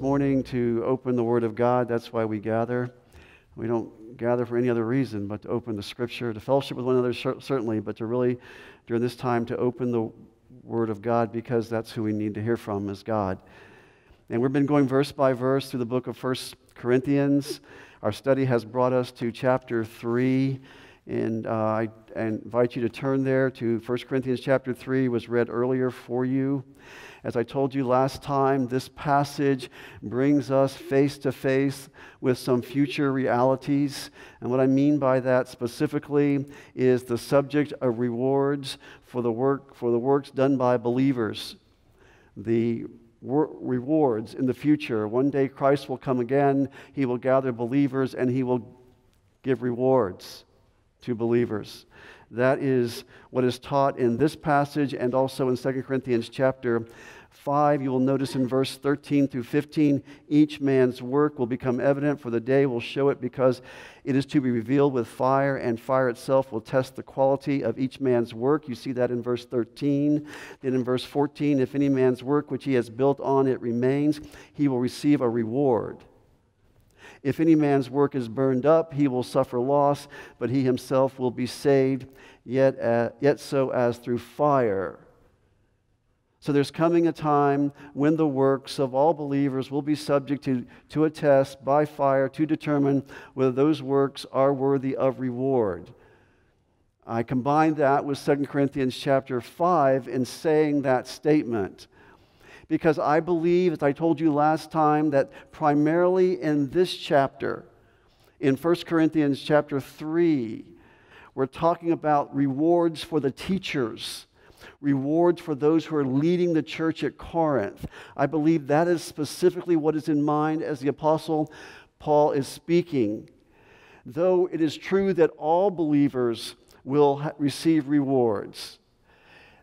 morning to open the Word of God. That's why we gather. We don't gather for any other reason but to open the Scripture, to fellowship with one another, certainly, but to really, during this time, to open the Word of God because that's who we need to hear from is God. And we've been going verse by verse through the book of First Corinthians. Our study has brought us to chapter 3. And uh, I, I invite you to turn there to 1 Corinthians chapter 3, was read earlier for you. As I told you last time, this passage brings us face to face with some future realities. And what I mean by that specifically is the subject of rewards for the work for the works done by believers. The rewards in the future. One day Christ will come again, he will gather believers and he will give rewards to believers. That is what is taught in this passage and also in 2 Corinthians chapter 5. You will notice in verse 13 through 15, each man's work will become evident, for the day will show it because it is to be revealed with fire, and fire itself will test the quality of each man's work. You see that in verse 13. Then in verse 14, if any man's work which he has built on it remains, he will receive a reward. If any man's work is burned up, he will suffer loss, but he himself will be saved, yet, uh, yet so as through fire. So there's coming a time when the works of all believers will be subject to, to a test by fire to determine whether those works are worthy of reward. I combine that with 2 Corinthians chapter 5 in saying that statement because I believe, as I told you last time, that primarily in this chapter, in 1 Corinthians chapter 3, we're talking about rewards for the teachers, rewards for those who are leading the church at Corinth. I believe that is specifically what is in mind as the Apostle Paul is speaking. Though it is true that all believers will receive rewards.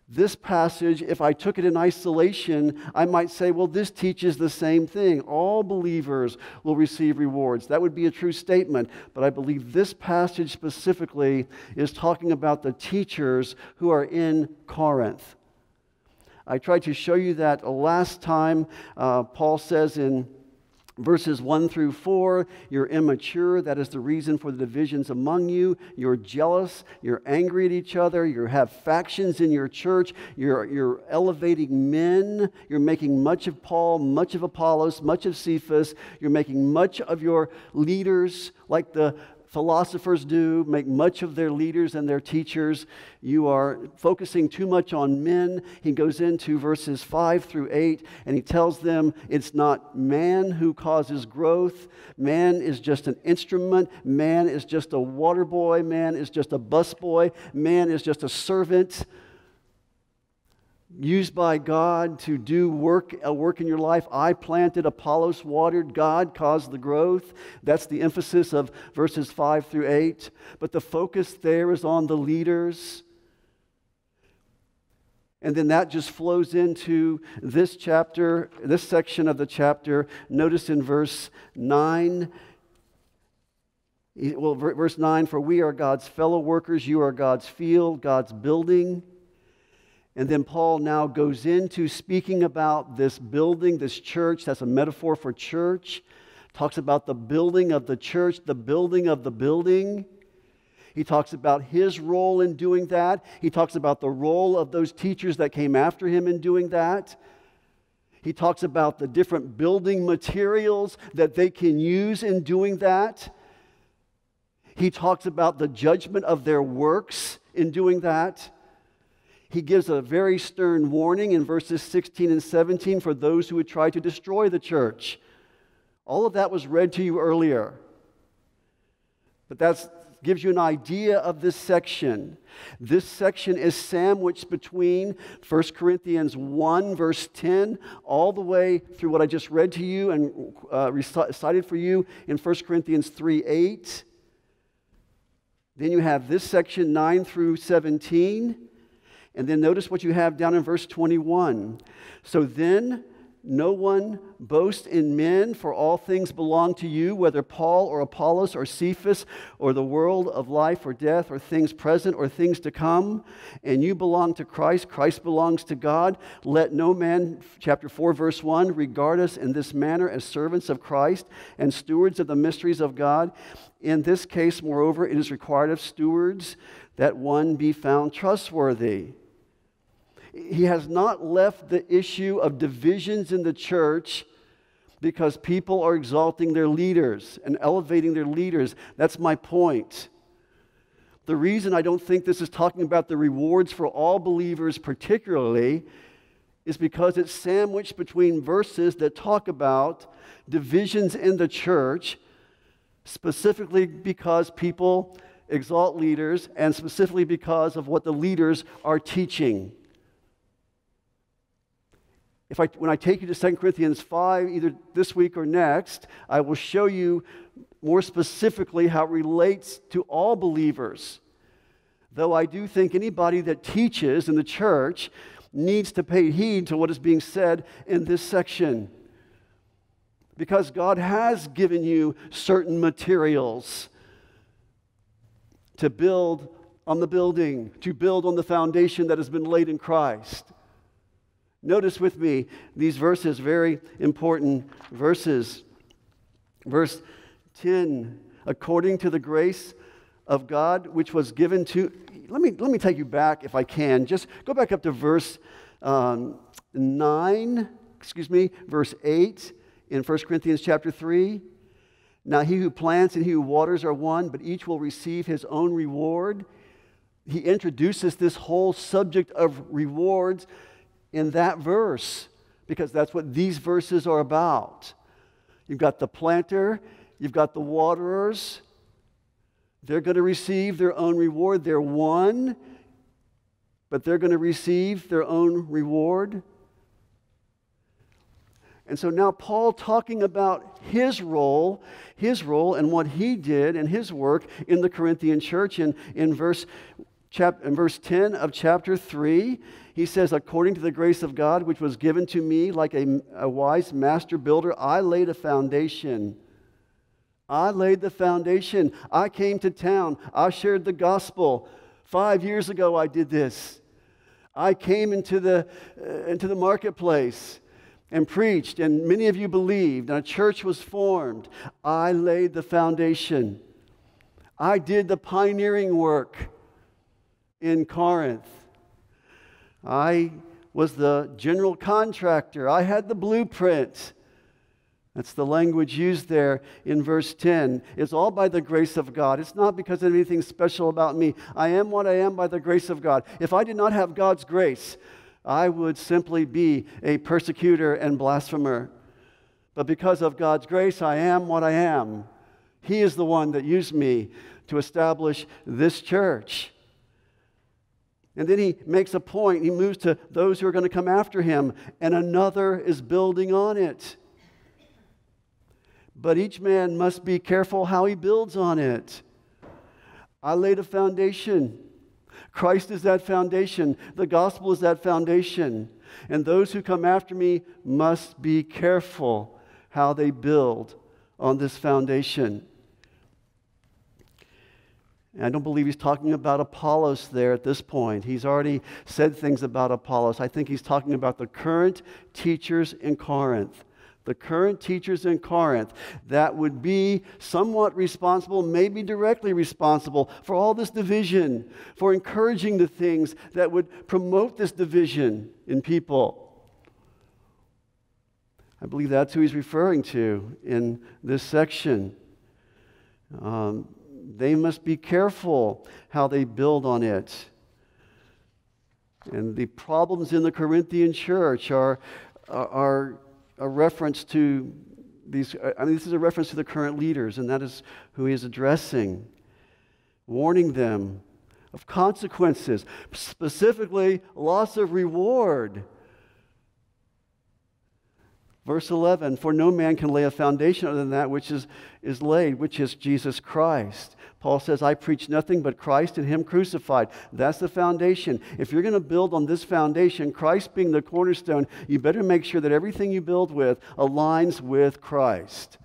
This passage, if I took it in isolation, I might say, well, this teaches the same thing. All believers will receive rewards. That would be a true statement. But I believe this passage specifically is talking about the teachers who are in Corinth. I tried to show you that last time. Uh, Paul says in Verses 1 through 4, you're immature. That is the reason for the divisions among you. You're jealous. You're angry at each other. You have factions in your church. You're, you're elevating men. You're making much of Paul, much of Apollos, much of Cephas. You're making much of your leaders, like the philosophers do, make much of their leaders and their teachers. You are focusing too much on men. He goes into verses 5 through 8 and he tells them it's not man who causes growth. Man is just an instrument. Man is just a water boy. Man is just a busboy. Man is just a servant used by God to do work, a work in your life. I planted, Apollos watered, God caused the growth. That's the emphasis of verses 5 through 8. But the focus there is on the leaders. And then that just flows into this chapter, this section of the chapter. Notice in verse 9, well, verse 9, for we are God's fellow workers, you are God's field, God's building. And then Paul now goes into speaking about this building, this church. That's a metaphor for church. Talks about the building of the church, the building of the building. He talks about his role in doing that. He talks about the role of those teachers that came after him in doing that. He talks about the different building materials that they can use in doing that. He talks about the judgment of their works in doing that he gives a very stern warning in verses 16 and 17 for those who would try to destroy the church. All of that was read to you earlier. But that gives you an idea of this section. This section is sandwiched between 1 Corinthians 1, verse 10, all the way through what I just read to you and uh, recited for you in 1 Corinthians 3 8. Then you have this section 9 through 17. And then notice what you have down in verse 21. So then no one boast in men, for all things belong to you, whether Paul or Apollos or Cephas or the world of life or death or things present or things to come. And you belong to Christ. Christ belongs to God. Let no man, chapter 4, verse 1, regard us in this manner as servants of Christ and stewards of the mysteries of God. In this case, moreover, it is required of stewards that one be found trustworthy he has not left the issue of divisions in the church because people are exalting their leaders and elevating their leaders. That's my point. The reason I don't think this is talking about the rewards for all believers, particularly, is because it's sandwiched between verses that talk about divisions in the church, specifically because people exalt leaders, and specifically because of what the leaders are teaching if I, when I take you to 2 Corinthians 5, either this week or next, I will show you more specifically how it relates to all believers. Though I do think anybody that teaches in the church needs to pay heed to what is being said in this section. Because God has given you certain materials to build on the building, to build on the foundation that has been laid in Christ. Notice with me these verses, very important verses. Verse 10 according to the grace of God which was given to. Let me, let me take you back if I can. Just go back up to verse um, 9, excuse me, verse 8 in 1 Corinthians chapter 3. Now, he who plants and he who waters are one, but each will receive his own reward. He introduces this whole subject of rewards in that verse because that's what these verses are about. You've got the planter, you've got the waterers. They're going to receive their own reward. They're one, but they're going to receive their own reward. And so now Paul talking about his role, his role and what he did and his work in the Corinthian church in, in verse chap- in verse 10 of chapter 3, he says, According to the grace of God, which was given to me like a, a wise master builder, I laid a foundation. I laid the foundation. I came to town. I shared the gospel. Five years ago, I did this. I came into the, uh, into the marketplace and preached, and many of you believed, and a church was formed. I laid the foundation. I did the pioneering work in Corinth. I was the general contractor, I had the blueprint. That's the language used there in verse 10. It's all by the grace of God. It's not because of anything special about me. I am what I am by the grace of God. If I did not have God's grace, I would simply be a persecutor and blasphemer. But because of God's grace, I am what I am. He is the one that used me to establish this church. And then he makes a point. He moves to those who are going to come after him, and another is building on it. But each man must be careful how he builds on it. I laid a foundation. Christ is that foundation. The gospel is that foundation. And those who come after me must be careful how they build on this foundation. I don't believe he's talking about Apollos there at this point. He's already said things about Apollos. I think he's talking about the current teachers in Corinth. The current teachers in Corinth that would be somewhat responsible, maybe directly responsible for all this division, for encouraging the things that would promote this division in people. I believe that's who he's referring to in this section. Um, they must be careful how they build on it. And the problems in the Corinthian church are, are a reference to these. Uh, I mean, this is a reference to the current leaders, and that is who he is addressing, warning them of consequences, specifically loss of reward Verse 11 For no man can lay a foundation other than that which is, is laid, which is Jesus Christ. Paul says, I preach nothing but Christ and Him crucified. That's the foundation. If you're going to build on this foundation, Christ being the cornerstone, you better make sure that everything you build with aligns with Christ.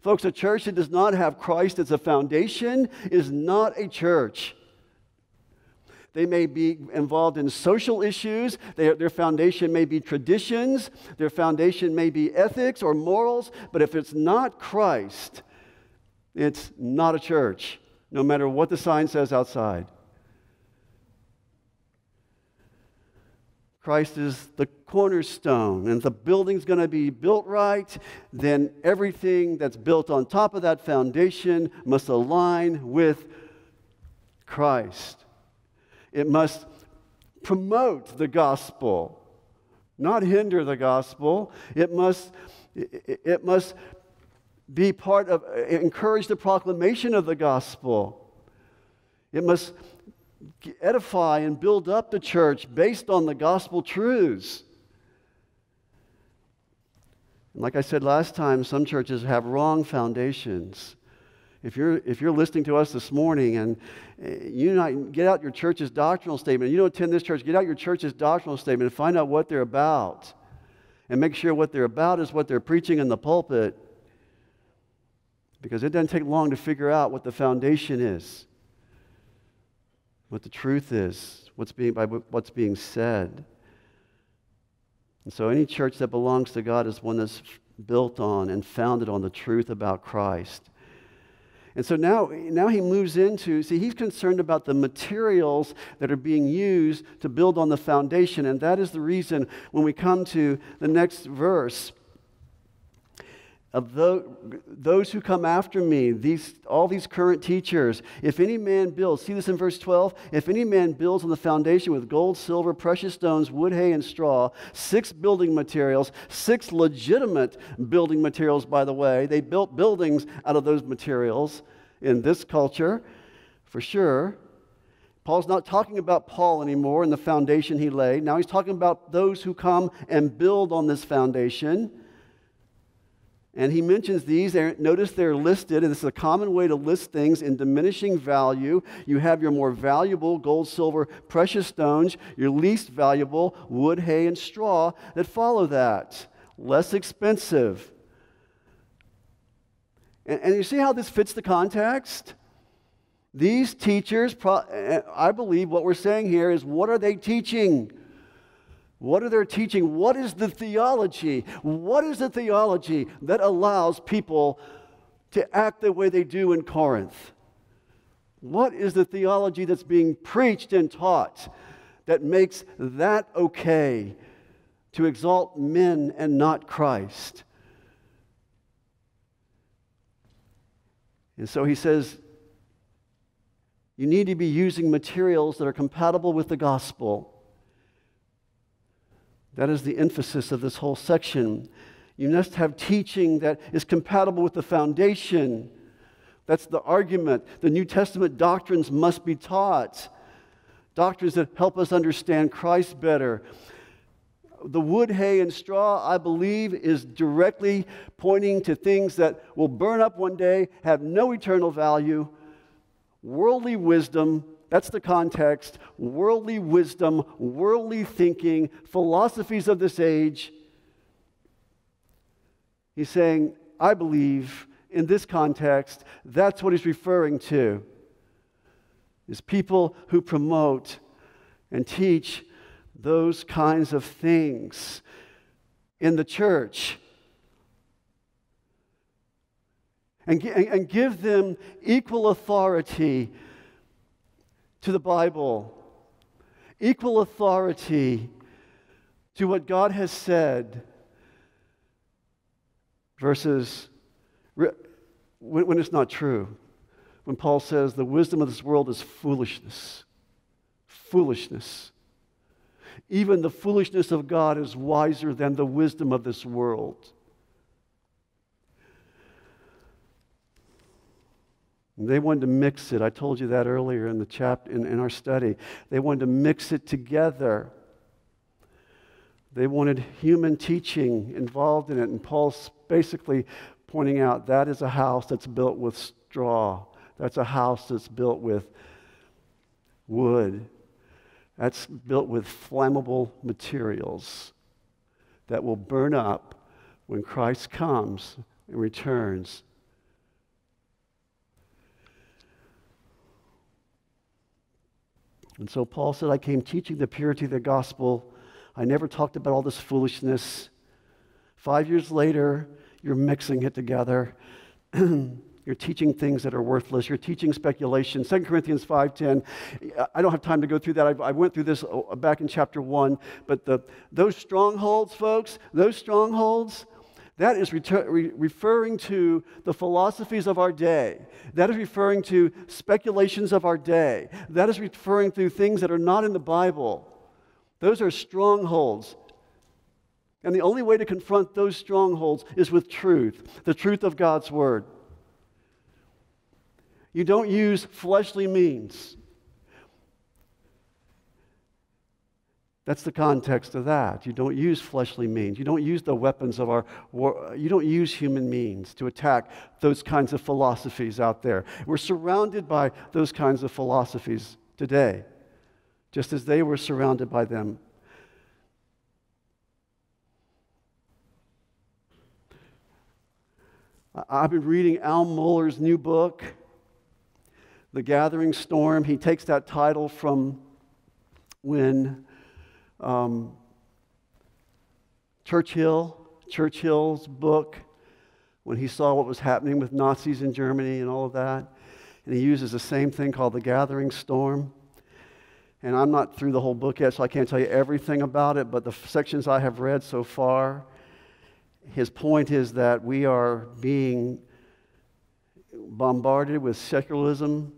Folks, a church that does not have Christ as a foundation is not a church. They may be involved in social issues. They, their foundation may be traditions. Their foundation may be ethics or morals. But if it's not Christ, it's not a church, no matter what the sign says outside. Christ is the cornerstone, and if the building's going to be built right, then everything that's built on top of that foundation must align with Christ. It must promote the gospel, not hinder the gospel. It must, it must be part of, encourage the proclamation of the gospel. It must edify and build up the church based on the gospel truths. And like I said last time, some churches have wrong foundations. If you're, if you're listening to us this morning and eh, you not get out your church's doctrinal statement, you don't attend this church, get out your church's doctrinal statement and find out what they're about. And make sure what they're about is what they're preaching in the pulpit. Because it doesn't take long to figure out what the foundation is, what the truth is, what's being, by what's being said. And so, any church that belongs to God is one that's built on and founded on the truth about Christ. And so now, now he moves into, see, he's concerned about the materials that are being used to build on the foundation. And that is the reason when we come to the next verse, of those who come after me, these, all these current teachers, if any man builds, see this in verse 12? If any man builds on the foundation with gold, silver, precious stones, wood, hay, and straw, six building materials, six legitimate building materials, by the way, they built buildings out of those materials in this culture, for sure. Paul's not talking about Paul anymore and the foundation he laid. Now he's talking about those who come and build on this foundation. And he mentions these. Notice they're listed, and this is a common way to list things in diminishing value. You have your more valuable gold, silver, precious stones, your least valuable wood, hay, and straw that follow that. Less expensive. And, and you see how this fits the context? These teachers, eh, I believe what we're saying here is what are they teaching? What are they teaching? What is the theology? What is the theology that allows people to act the way they do in Corinth? What is the theology that's being preached and taught that makes that okay to exalt men and not Christ? And so he says, you need to be using materials that are compatible with the gospel. That is the emphasis of this whole section. You must have teaching that is compatible with the foundation. That's the argument. The New Testament doctrines must be taught. Doctrines that help us understand Christ better. The wood, hay, and straw, I believe, is directly pointing to things that will burn up one day, have no eternal value. Worldly wisdom, that's the context. Worldly wisdom, worldly thinking, philosophies of this age. He's saying, I believe in this context, that's what he's referring to. Is people who promote and teach those kinds of things in the church. And, and, give them equal authority to the Bible, equal authority to what God has said, versus when it's not true. When Paul says the wisdom of this world is foolishness. Foolishness. Even the foolishness of God is wiser than the wisdom of this world. They wanted to mix it. I told you that earlier in the chapter in, in our study. They wanted to mix it together. They wanted human teaching involved in it. And Paul's basically pointing out that is a house that's built with straw, that's a house that's built with wood, that's built with flammable materials that will burn up when Christ comes and returns. And so Paul said, I came teaching the purity of the gospel. I never talked about all this foolishness. Five years later, you're mixing it together. You're teaching things that are worthless. You're teaching speculation. 2 Corinthians 5.10, I don't have time to go through that. I, I went through this uh, back in chapter 1. But the, those strongholds, folks, those strongholds, that is re- referring to the philosophies of our day. That is referring to speculations of our day. That is referring to things that are not in the Bible. Those are strongholds. And the only way to confront those strongholds is with truth, the truth of God's Word. You don't use fleshly means. That's the context of that. You don't use fleshly means. You don't use the weapons of our war. You don't use human means to attack those kinds of philosophies out there. We're surrounded by those kinds of philosophies today, just as they were surrounded by them. I've been reading Al Mohler's new book. The Gathering Storm. He takes that title from when um, Churchill, Churchill's book, when he saw what was happening with Nazis in Germany and all of that. And he uses the same thing called the Gathering Storm. And I'm not through the whole book yet, so I can't tell you everything about it, but the sections I have read so far, his point is that we are being bombarded with secularism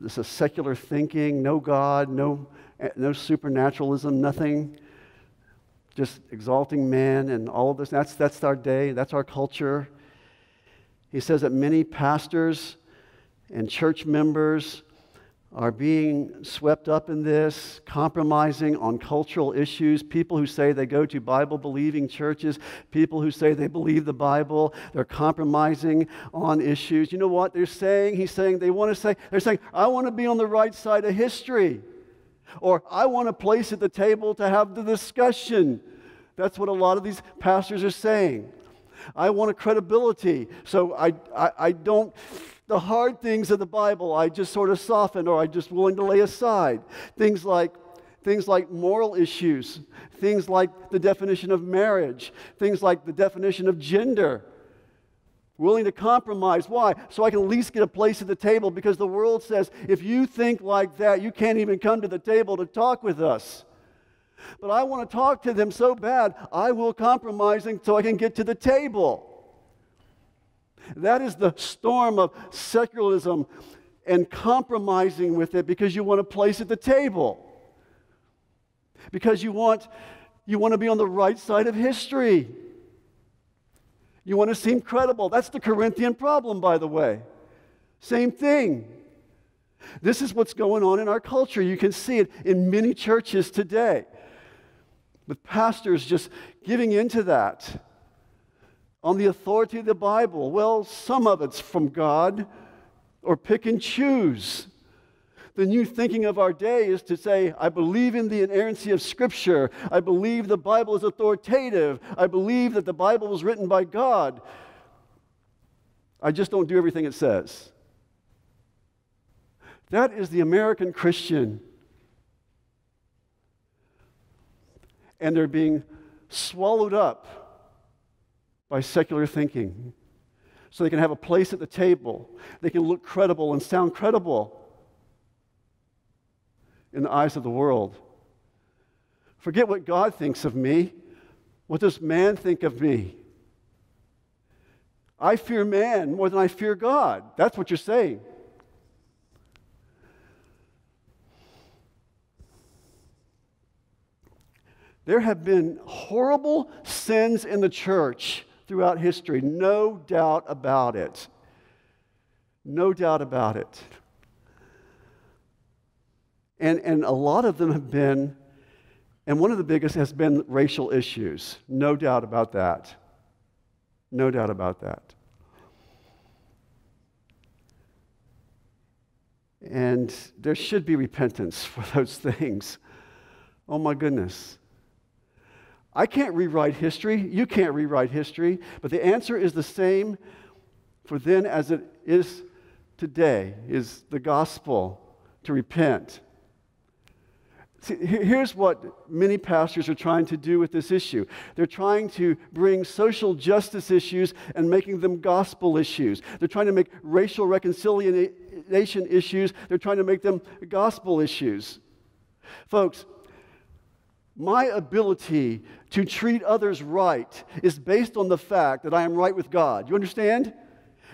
this is secular thinking, no God, no, no supernaturalism, nothing. Just exalting man and all of this. That's, that's our day, that's our culture. He says that many pastors and church members are being swept up in this, compromising on cultural issues. People who say they go to Bible believing churches, people who say they believe the Bible, they're compromising on issues. You know what they're saying? He's saying they want to say, they're saying, I want to be on the right side of history. Or I want a place at the table to have the discussion. That's what a lot of these pastors are saying. I want a credibility. So I, I, I don't the hard things of the Bible I just sort of soften or I'm just willing to lay aside. Things like things like moral issues, things like the definition of marriage, things like the definition of gender. Willing to compromise. Why? So I can at least get a place at the table because the world says if you think like that, you can't even come to the table to talk with us. But I want to talk to them so bad, I will compromise so I can get to the table. That is the storm of secularism and compromising with it because you want a place at the table. Because you want, you want to be on the right side of history. You want to seem credible. That's the Corinthian problem, by the way. Same thing. This is what's going on in our culture. You can see it in many churches today, with pastors just giving into that on the authority of the Bible. Well, some of it's from God, or pick and choose. The new thinking of our day is to say, I believe in the inerrancy of Scripture. I believe the Bible is authoritative. I believe that the Bible was written by God. I just don't do everything it says. That is the American Christian. And they're being swallowed up by secular thinking. So they can have a place at the table. They can look credible and sound credible in the eyes of the world. Forget what God thinks of me. What does man think of me? I fear man more than I fear God. That's what you're saying. There have been horrible sins in the church throughout history. No doubt about it. No doubt about it. And, and a lot of them have been And one of the biggest has been racial issues. No doubt about that. No doubt about that. And there should be repentance for those things. Oh my goodness. I can't rewrite history. You can't rewrite history. But the answer is the same for then as it is today is the gospel to repent. See, here's what many pastors are trying to do with this issue. They're trying to bring social justice issues and making them gospel issues. They're trying to make racial reconciliation issues, they're trying to make them gospel issues. Folks, my ability to treat others right is based on the fact that I am right with God. You understand?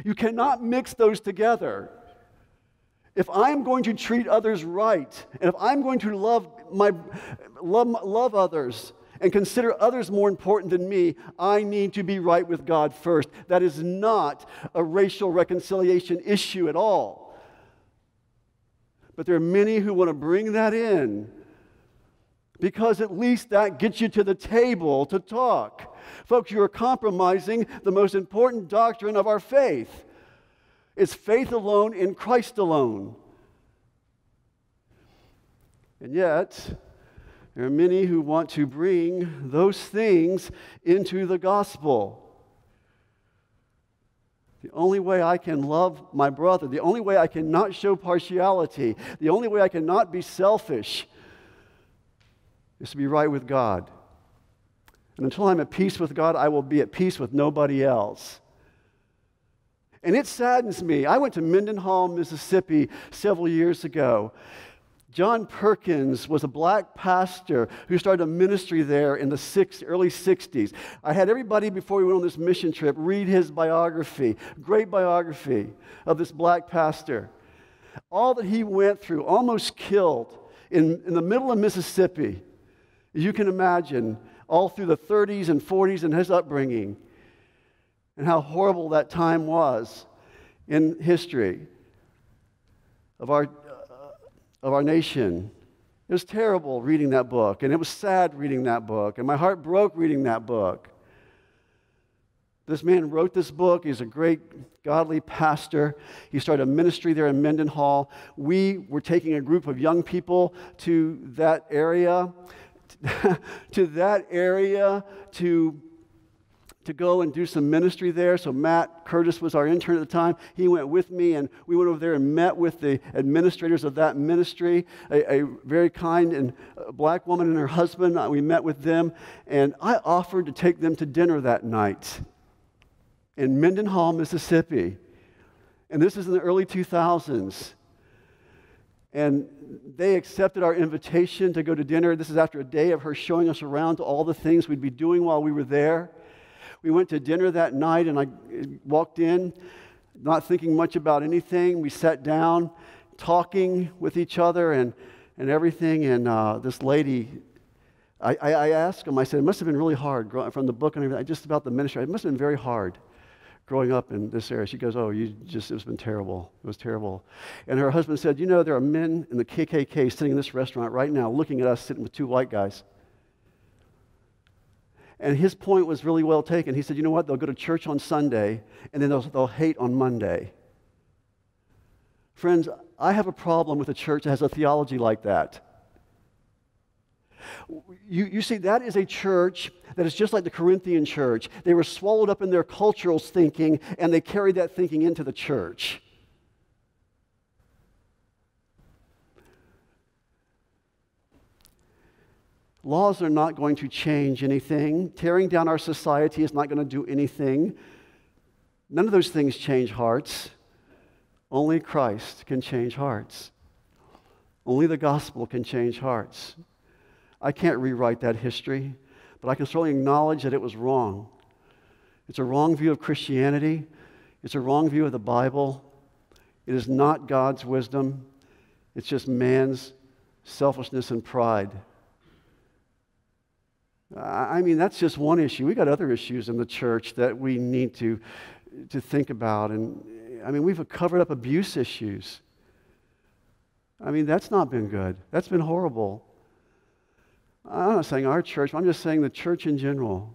You cannot mix those together. If I'm going to treat others right, and if I'm going to love, my, love, love others and consider others more important than me, I need to be right with God first. That is not a racial reconciliation issue at all. But there are many who want to bring that in because at least that gets you to the table to talk. Folks, you are compromising the most important doctrine of our faith. It's faith alone in Christ alone. And yet, there are many who want to bring those things into the gospel. The only way I can love my brother, the only way I can not show partiality, the only way I can not be selfish is to be right with God. And until I'm at peace with God, I will be at peace with nobody else. And it saddens me. I went to Mendenhall, Mississippi several years ago. John Perkins was a black pastor who started a ministry there in the six, early 60s. I had everybody, before we went on this mission trip, read his biography, great biography of this black pastor. All that he went through, almost killed in, in the middle of Mississippi, you can imagine, all through the 30s and 40s and his upbringing and how horrible that time was in history of our, uh, of our nation. It was terrible reading that book, and it was sad reading that book, and my heart broke reading that book. This man wrote this book. He's a great godly pastor. He started a ministry there in Mendenhall. We were taking a group of young people to that area, to that area to to go and do some ministry there. So Matt Curtis was our intern at the time. He went with me, and we went over there and met with the administrators of that ministry, a, a very kind and black woman and her husband. Uh, we met with them, and I offered to take them to dinner that night in Mendenhall, Mississippi. And this is in the early 2000s. And they accepted our invitation to go to dinner. This is after a day of her showing us around to all the things we'd be doing while we were there. We went to dinner that night, and I walked in, not thinking much about anything. We sat down, talking with each other and, and everything. And uh, this lady, I, I, I, asked him, I said, it must have been really hard from the book and everything, just about the ministry. It must have been very hard growing up in this area. She goes, Oh, you just, it's been terrible. It was terrible. And her husband said, You know, there are men in the KKK sitting in this restaurant right now looking at us sitting with two white guys. And his point was really well taken. He said, you know what? They'll go to church on Sunday and then they'll, they'll hate on Monday. Friends, I have a problem with a church that has a theology like that. You, you see, that is a church that is just like the Corinthian church. They were swallowed up in their cultural thinking and they carried that thinking into the church. Laws are not going to change anything. Tearing down our society is not going to do anything. None of those things change hearts. Only Christ can change hearts. Only the gospel can change hearts. I can't rewrite that history, but I can certainly acknowledge that it was wrong. It's a wrong view of Christianity, it's a wrong view of the Bible. It is not God's wisdom, it's just man's selfishness and pride. I mean, that's just one issue. We've got other issues in the church that we need to, to think about. And I mean, we've covered up abuse issues. I mean, that's not been good. That's been horrible. I'm not saying our church, I'm just saying the church in general.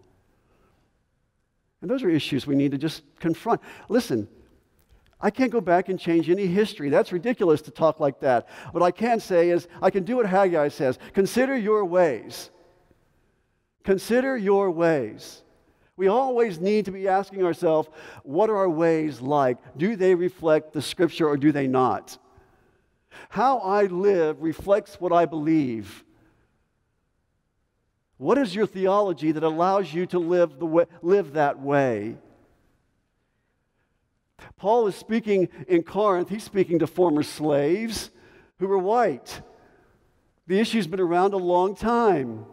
And those are issues we need to just confront. Listen, I can't go back and change any history. That's ridiculous to talk like that. What I can say is, I can do what Haggai says consider your ways. Consider your ways. We always need to be asking ourselves, what are our ways like? Do they reflect the scripture or do they not? How I live reflects what I believe. What is your theology that allows you to live, the way, live that way? Paul is speaking in Corinth, he's speaking to former slaves who were white. The issue's been around a long time.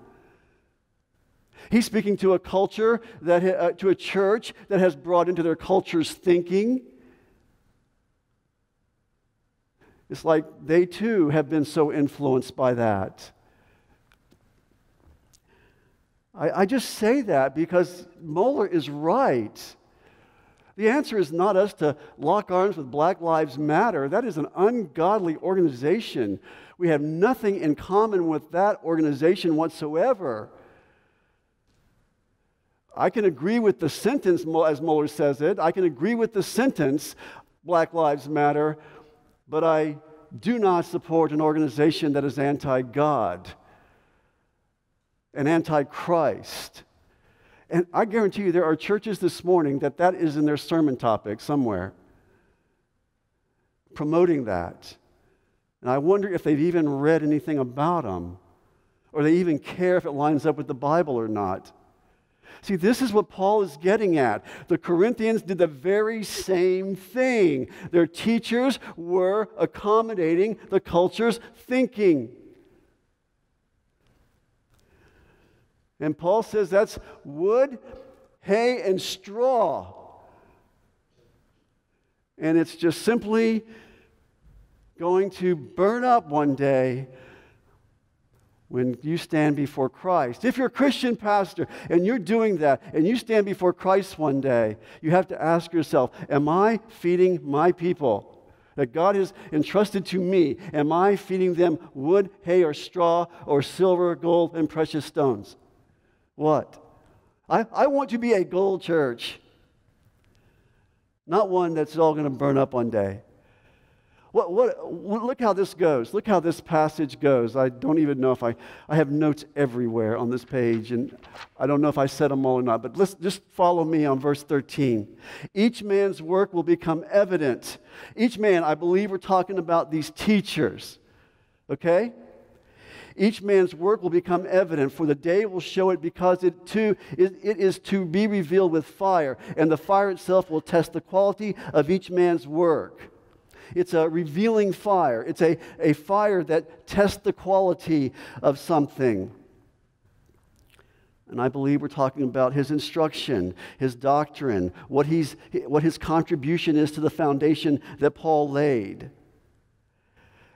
He's speaking to a culture that, uh, to a church that has brought into their culture's thinking. It's like they too have been so influenced by that. I, I just say that because Mohler is right. The answer is not us to lock arms with Black Lives Matter. That is an ungodly organization. We have nothing in common with that organization whatsoever. I can agree with the sentence, as Mohler says it. I can agree with the sentence, Black Lives Matter, but I do not support an organization that is anti God and antichrist. And I guarantee you, there are churches this morning that that is in their sermon topic somewhere, promoting that. And I wonder if they've even read anything about them, or they even care if it lines up with the Bible or not. See, this is what Paul is getting at. The Corinthians did the very same thing. Their teachers were accommodating the culture's thinking. And Paul says that's wood, hay, and straw. And it's just simply going to burn up one day when you stand before Christ. If you're a Christian pastor and you're doing that and you stand before Christ one day, you have to ask yourself Am I feeding my people? That God has entrusted to me, am I feeding them wood, hay, or straw, or silver, gold, and precious stones? What? I, I want to be a gold church, not one that's all going to burn up one day. What, what, look how this goes. Look how this passage goes. I don't even know if I, I have notes everywhere on this page, and I don't know if I said them all or not, but let's just follow me on verse 13. Each man's work will become evident. Each man, I believe we're talking about these teachers, okay? Each man's work will become evident, for the day will show it because it too it is to be revealed with fire, and the fire itself will test the quality of each man's work. It's a revealing fire. It's a, a fire that tests the quality of something. And I believe we're talking about his instruction, his doctrine, what, he's, what his contribution is to the foundation that Paul laid.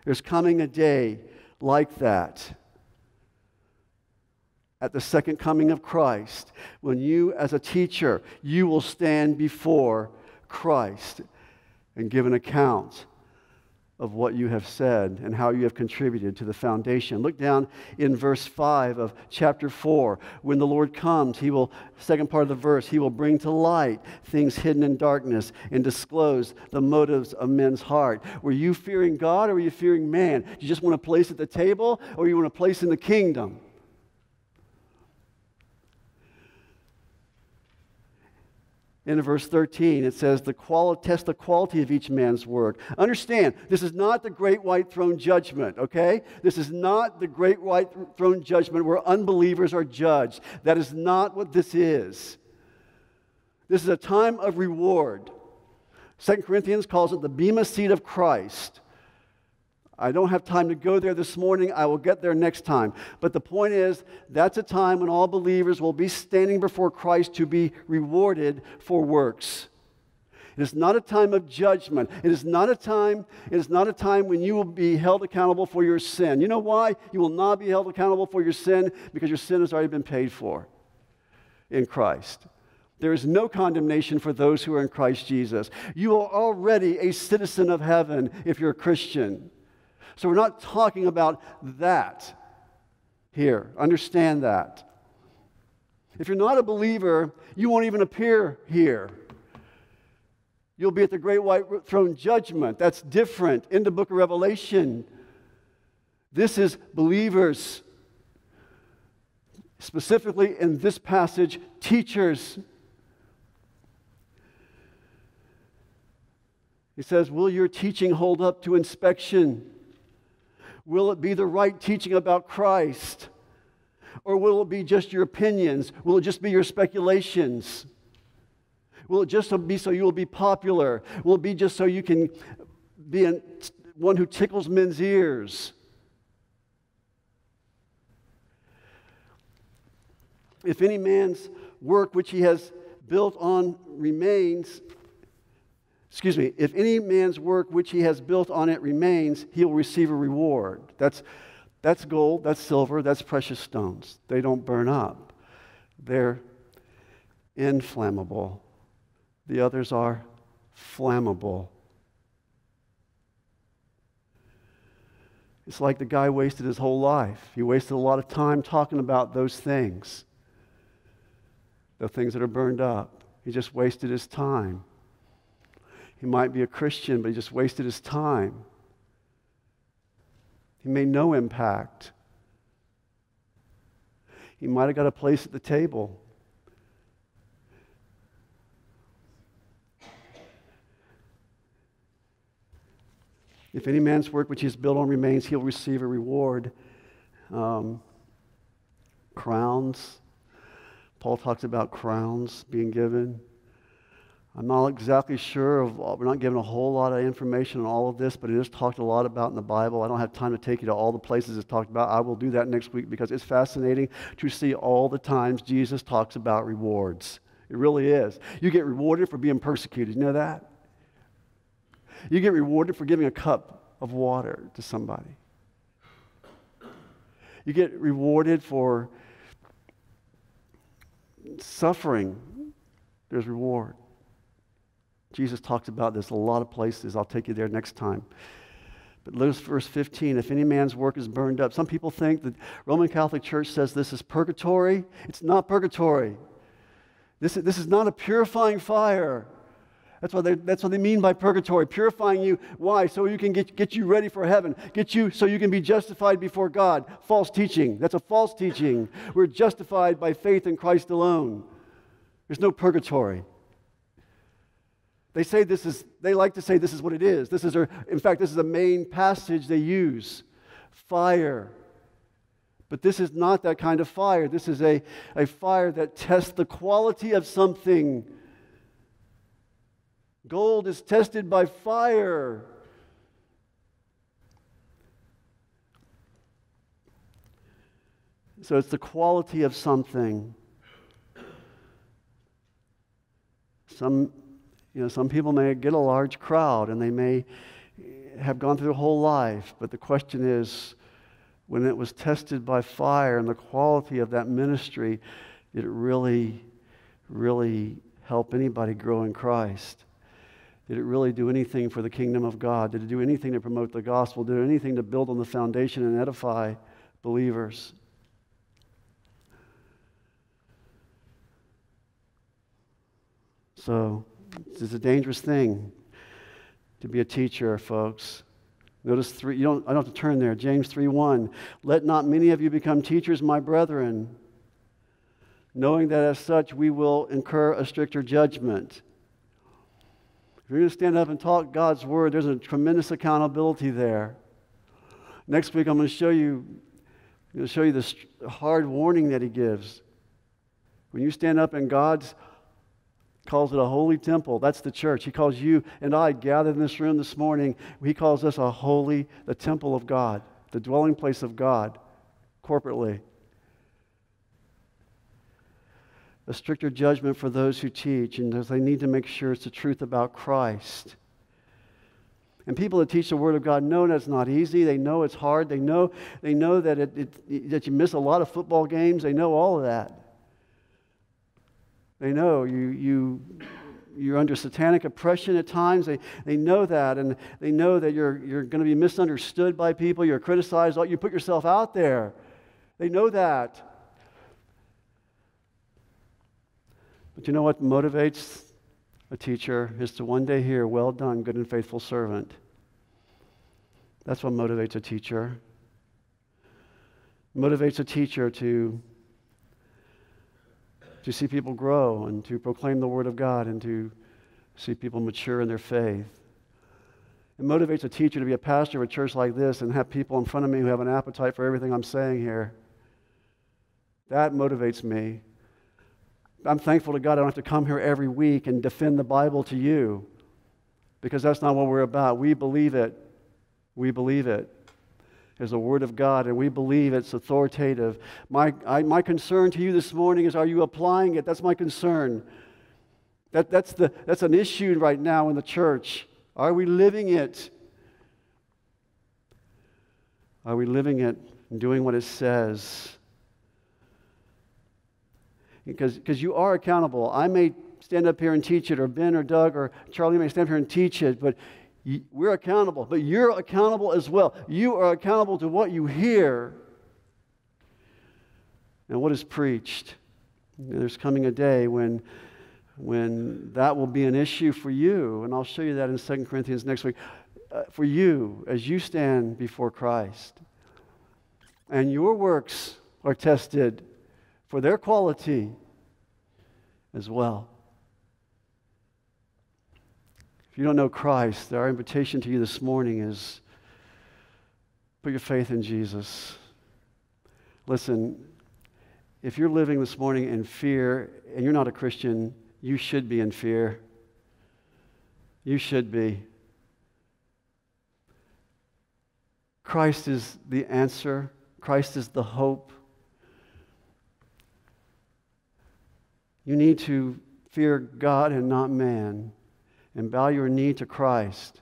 There's coming a day like that at the second coming of Christ, when you, as a teacher, you will stand before Christ and give an account of what you have said and how you have contributed to the foundation. Look down in verse 5 of chapter 4. When the Lord comes, he will, second part of the verse, he will bring to light things hidden in darkness and disclose the motives of men's heart. Were you fearing God or were you fearing man? Do you just want a place at the table or you want a place in the kingdom? In verse 13, it says, the quali- test the quality of each man's work. Understand, this is not the great white throne judgment, okay? This is not the great white throne judgment where unbelievers are judged. That is not what this is. This is a time of reward. Second Corinthians calls it the Bema seat of Christ. I don't have time to go there this morning. I will get there next time. But the point is, that's a time when all believers will be standing before Christ to be rewarded for works. It is not a time of judgment. It is not a time, it is not a time when you will be held accountable for your sin. You know why? You will not be held accountable for your sin because your sin has already been paid for in Christ. There is no condemnation for those who are in Christ Jesus. You are already a citizen of heaven if you're a Christian. So we're not talking about that. here. Understand that. If you're not a believer, you won't even appear here. You'll be at the great white throne judgment. That's different in the book of Revelation. This is believers. Specifically in this passage, teachers. He says, Will your teaching hold up to inspection? Will it be the right teaching about Christ? Or will it be just your opinions? Will it just be your speculations? Will it just be so you will be popular? Will it be just so you can be an, one who tickles men's ears? If any man's work which he has built on remains, excuse me, if any man's work which he has built on it remains, he'll receive a reward. That's, that's gold, that's silver, that's precious stones. They don't burn up, they're inflammable. The others are flammable. It's like the guy wasted his whole life. He wasted a lot of time talking about those things, the things that are burned up. He just wasted his time. He might be a Christian, but he just wasted his time. He made no impact. He might have got a place at the table. If any man's work which he has built on remains, he'll receive a reward. Um, crowns. Paul talks about crowns being given. I'm not exactly sure of, uh, we're not given a whole lot of information on all of this, but it is talked a lot about in the Bible. I don't have time to take you to all the places it's talked about. I will do that next week because it's fascinating to see all the times Jesus talks about rewards. It really is. You get rewarded for being persecuted. You know that? You get rewarded for giving a cup of water to somebody. You get rewarded for suffering. There's reward. Jesus talks about this a lot of places. I'll take you there next time. But notice verse 15 if any man's work is burned up. Some people think that Roman Catholic Church says this is purgatory. It's not purgatory. This, this is not a purifying fire. That's what, they, that's what they mean by purgatory, purifying you. Why? So you can get, get you ready for heaven, get you so you can be justified before God. False teaching. That's a false teaching. We're justified by faith in Christ alone. There's no purgatory. They say this is, they like to say this is what it is. This is, their, in fact, this is the main passage they use fire. But this is not that kind of fire. This is a, a fire that tests the quality of something. Gold is tested by fire. So it's the quality of something. Some you know, some people may get a large crowd and they may have gone through their whole life, but the question is when it was tested by fire and the quality of that ministry, did it really, really help anybody grow in Christ? Did it really do anything for the kingdom of God? Did it do anything to promote the gospel? Did it do anything to build on the foundation and edify believers? So, it's a dangerous thing to be a teacher, folks. Notice three, you don't, I don't have to turn there. James 3 1. Let not many of you become teachers, my brethren, knowing that as such we will incur a stricter judgment. If you're going to stand up and talk God's word, there's a tremendous accountability there. Next week, I'm going to show you, I'm going to show you the hard warning that he gives. When you stand up in God's calls it a holy temple. That's the church. He calls you and I gathered in this room this morning. He calls us a holy, the temple of God, the dwelling place of God, corporately. A stricter judgment for those who teach, and they need to make sure it's the truth about Christ. And people that teach the Word of God know that's not easy. They know it's hard. They know, they know that, it, it, that you miss a lot of football games. They know all of that. They know you, you, you're under satanic oppression at times. They, they know that, and they know that you're, you're going to be misunderstood by people. You're criticized. You put yourself out there. They know that. But you know what motivates a teacher is to one day hear, Well done, good and faithful servant. That's what motivates a teacher. motivates a teacher to, to see people grow and to proclaim the Word of God and to see people mature in their faith. It motivates a teacher to be a pastor of a church like this and have people in front of me who have an appetite for everything I'm saying here. That motivates me. I'm thankful to God I don't have to come here every week and defend the Bible to you because that's not what we're about. We believe it. We believe it as the Word of God, and we believe it's authoritative. My, I, my concern to you this morning is are you applying it? That's my concern. That, that's, the, that's an issue right now in the church. Are we living it? Are we living it and doing what it says? because, because you are accountable. I may stand up here and teach it, or Ben or Doug or Charlie may stand up here and teach it, but we're accountable. But you're accountable as well. You are accountable to what you hear and what is preached. There's coming a day when, when that will be an issue for you, and I'll show you that in 2 Corinthians next week. Uh, for you, as you stand before Christ, and your works are tested for their quality as well. If you don't know Christ, our invitation to you this morning is put your faith in Jesus. Listen, if you're living this morning in fear and you're not a Christian, you should be in fear. You should be. Christ is the answer, Christ is the hope. You need to fear God and not man and bow your knee to Christ.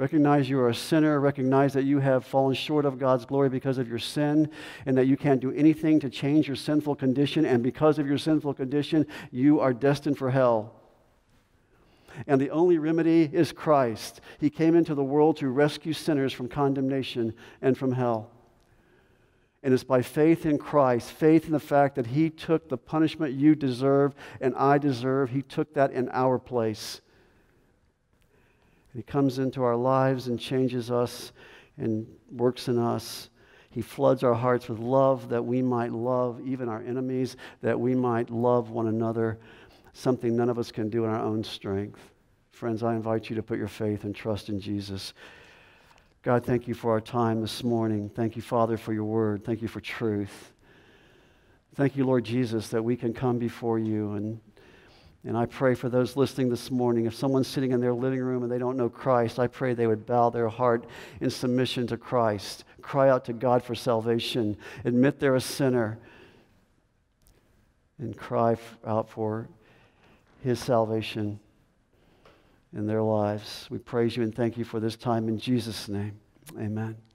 Recognize you are a sinner. Recognize that you have fallen short of God's glory because of your sin and that you can't do anything to change your sinful condition. And because of your sinful condition, you are destined for hell. And the only remedy is Christ. He came into the world to rescue sinners from condemnation and from hell. And it's by faith in Christ, faith in the fact that He took the punishment you deserve and I deserve. He took that in our place. He comes into our lives and changes us and works in us. He floods our hearts with love that we might love even our enemies, that we might love one another, something none of us can do in our own strength. Friends, I invite you to put your faith and trust in Jesus. God, thank you for our time this morning. Thank you, Father, for your word. Thank you for truth. Thank you, Lord Jesus, that we can come before you. And, and I pray for those listening this morning. If someone's sitting in their living room and they don't know Christ, I pray they would bow their heart in submission to Christ, cry out to God for salvation, admit they're a sinner, and cry out for his salvation in their lives. We praise you and thank you for this time in Jesus' name. Amen.